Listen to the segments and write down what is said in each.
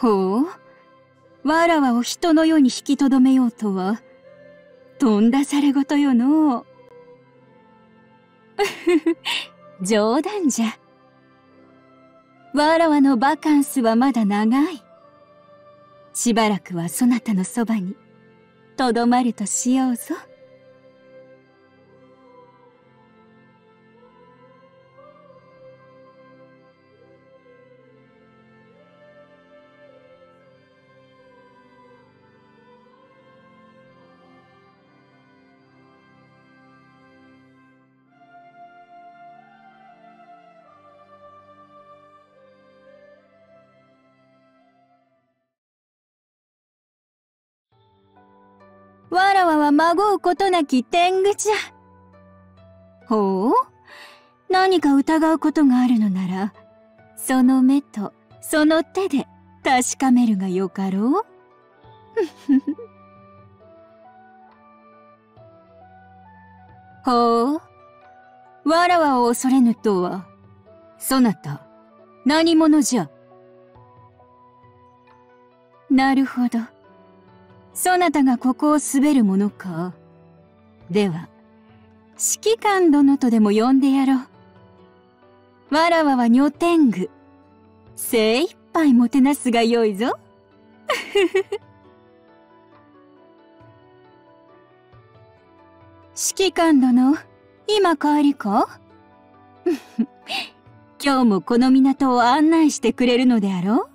ほう。わらわを人の世に引きとどめようとは、とんだされごとよのう。冗談じゃ。わらわのバカンスはまだ長い。しばらくはそなたのそばに、とどまるとしようぞ。わらわは孫うことなき天狗じゃ。ほう？何か疑うことがあるのなら、その目とその手で確かめるがよかろう？ほう？わらわを恐れぬとは、そなた、何者じゃ？なるほど。そなたがここを滑るものか？では、指揮官殿とでも呼んでやろう。わらわは女天狗。精一杯もてなすがよいぞ。指揮官殿、今帰りか？今日もこの港を案内してくれるのであろう？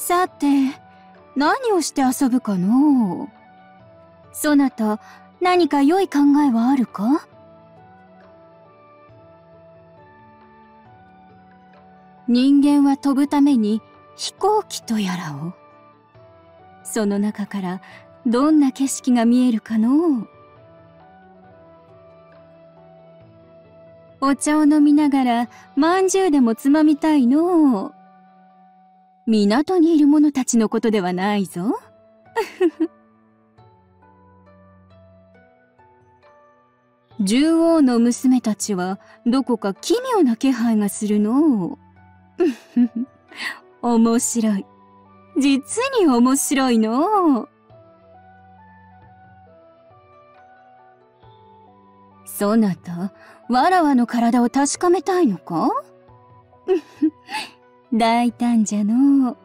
さて、何をして遊ぶかのそなた、何か良い考えはあるか？人間は飛ぶために飛行機とやらを。その中からどんな景色が見えるかのお茶を飲みながらまんじゅうでもつまみたいの港にいる者たちのことではないぞ。獣王の娘たちはどこか奇妙な気配がするの？面白い。実に面白いの。そなた、わらわの体を確かめたいのか？大胆じゃのう。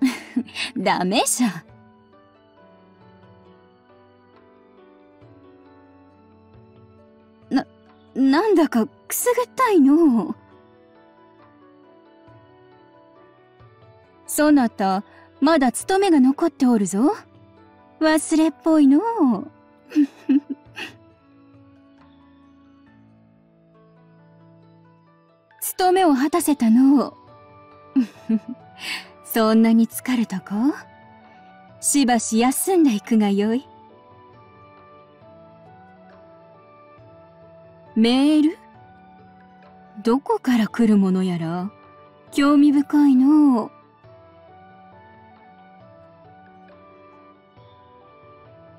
ダメじゃ。な、なんだかくすぐったいのう。そなた、まだ勤めが残っておるぞ。忘れっぽいのう。務めを果たせたの。そんなに疲れたか？しばし休んでいくがよい。メール？どこから来るものやら？興味深いのう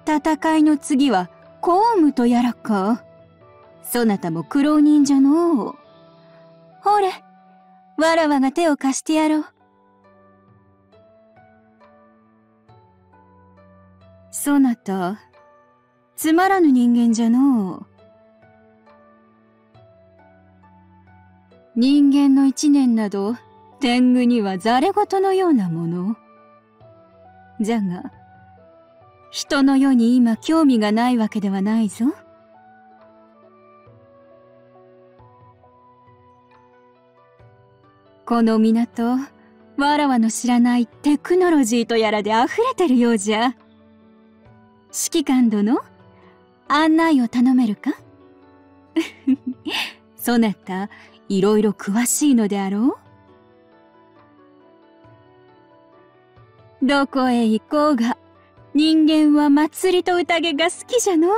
戦いの次は公務とやらか？そなたも苦労人じゃのう。ほれ、わらわが手を貸してやろう。そなた、つまらぬ人間じゃのう。人間の一年など、天狗にはざれ言のようなもの。じゃが、人の世に今興味がないわけではないぞ。この港、わらわの知らないテクノロジーとやらで溢れてるようじゃ。指揮官殿、案内を頼めるか？そなた、いろいろ詳しいのであろう？どこへ行こうが、人間は祭りと宴が好きじゃのう。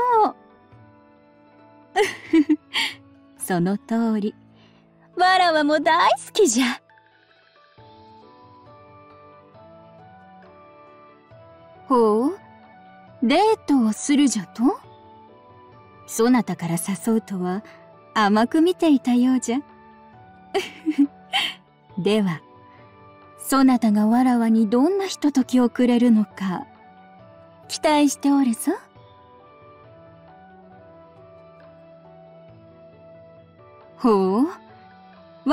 その通り。わらわも大好きじゃ。ほう、デートをするじゃと？そなたから誘うとは甘く見ていたようじゃ。では、そなたがわらわにどんなひとときをくれるのか、期待しておるぞ。ほう、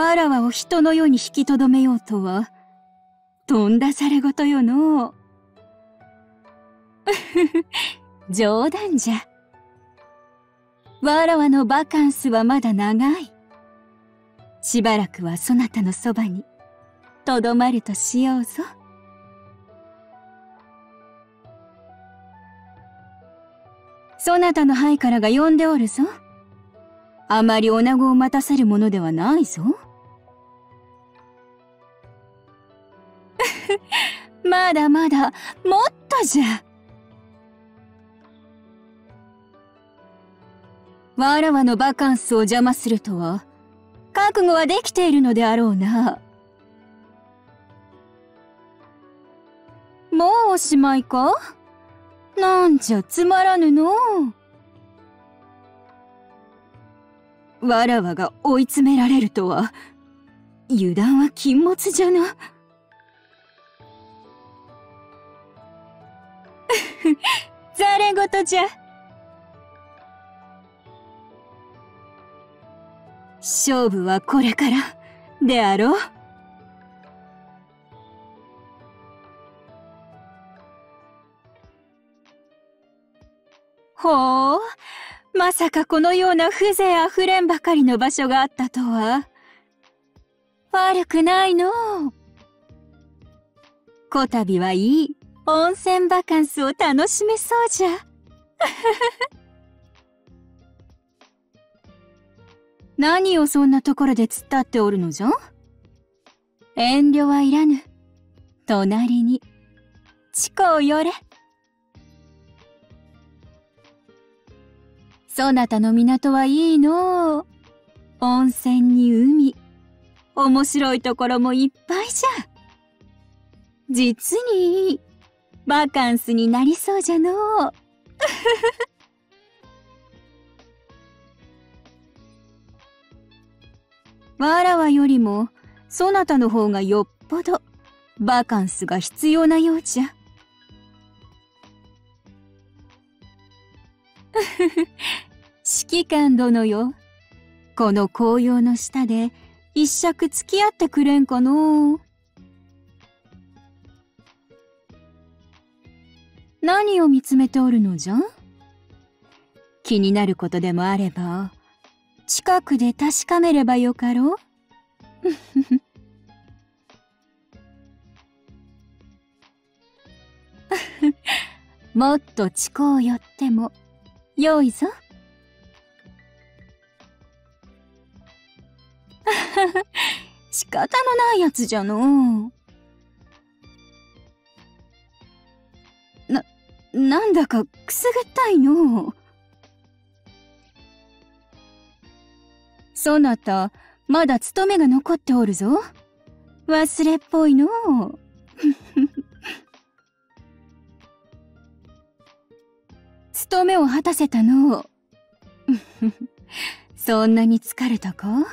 わらわを人の世に引きとどめようとは、とんだされごとよのう。冗談じゃ。わらわのバカンスはまだ長い。しばらくはそなたのそばに、とどまるとしようぞ。そなたの灰からが呼んでおるぞ。あまり女子を待たせるものではないぞ。まだまだ、もっとじゃ。わらわのバカンスを邪魔するとは、覚悟はできているのであろうな。もうおしまいか？なんじゃつまらぬの？わらわが追い詰められるとは、油断は禁物じゃな。ざれ言じゃ。勝負はこれからであろう。ほうまさかこのような風情あふれんばかりの場所があったとは。悪くないの。こたびはいい。温泉バカンスを楽しめそうじゃ 何をそんなところで突っ立っておるのじゃ？遠慮はいらぬ。隣に、地下を寄れ。そなたの港はいいの温泉に海。面白いところもいっぱいじゃ。実にいい。バカンスになりそうじゃのう。わらわよりも、そなたの方がよっぽど、バカンスが必要なようじゃ。指揮官殿よ。この紅葉の下で、一尺付き合ってくれんかのう何を見つめておるのじゃ？気になることでもあれば、近くで確かめればよかろう。もっと地高を寄ってもよいぞ。仕方のないやつじゃのな、だかくすぐったいのそなた、まだ勤めが残っておるぞ。忘れっぽいのう。務めを果たせたのう。そんなに疲れたか？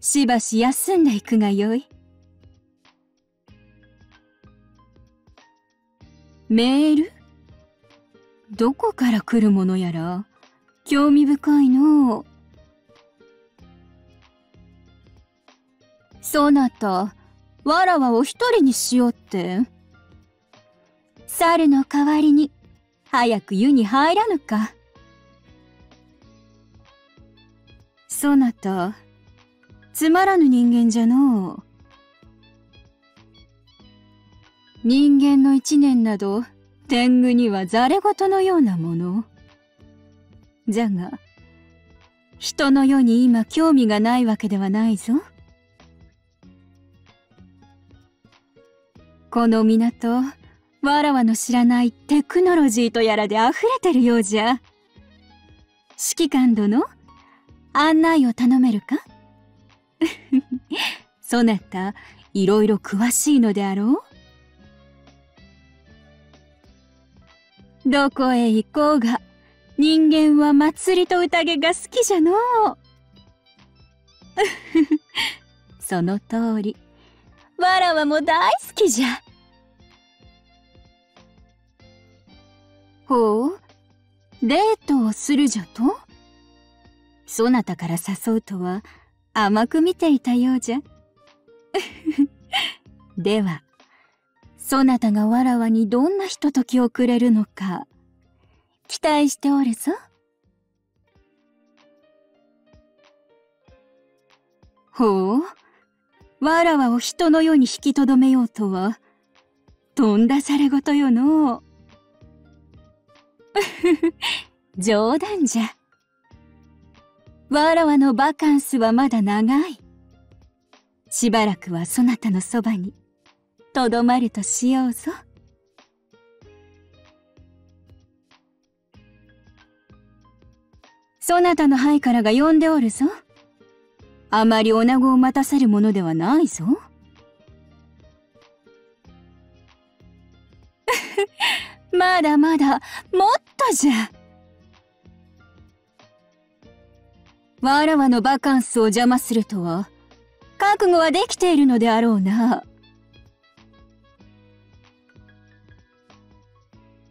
しばし休んでいくがよい。メール？どこから来るものやら？興味深いの。そなた、わらわを一人にしようって。猿の代わりに、早く湯に入らぬか。そなた、つまらぬ人間じゃのう。人間の一年など、天狗にはざれ言のようなもの？じゃが、人の世に今興味がないわけではないぞ。この港、わらわの知らないテクノロジーとやらで溢れてるようじゃ。指揮官殿、案内を頼めるか？そなた、いろいろ詳しいのであろう？どこへ行こうが、人間は祭りと宴が好きじゃのう。その通り。わらわも大好きじゃ。ほうデートをするじゃと？そなたから誘うとは甘く見ていたようじゃ。では、そなたがわらわにどんなひとときをくれるのか、期待しておるぞ。ほう、わらわを人の世に引きとどめようとは、とんだされごとよのう。冗談じゃ。わらわのバカンスはまだ長い。しばらくはそなたのそばに、とどまるとしようぞ。そなたのハイからが呼んでおるぞ。あまり女子を待たせるものではないぞ。まだまだ、もっとじゃ。わらわのバカンスを邪魔するとは、覚悟はできているのであろうな。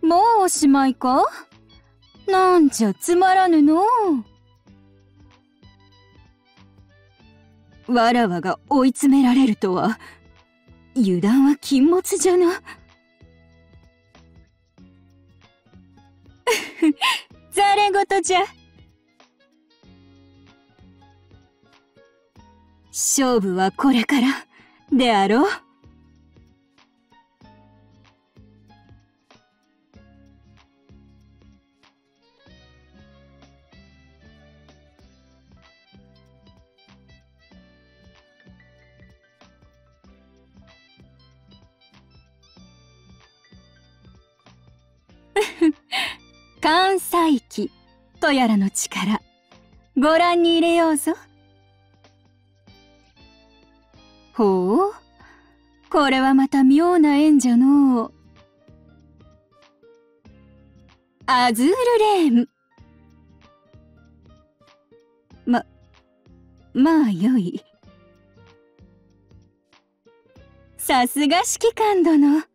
もうおしまいか？なんじゃつまらぬの？わらわが追い詰められるとは、油断は禁物じゃな。ざれ言じゃ。勝負はこれからであろう。関西機とやらの力。ご覧に入れようぞ。ほう。これはまた妙な縁じゃのう。アズールレーム。ままあよい。さすが指揮官殿。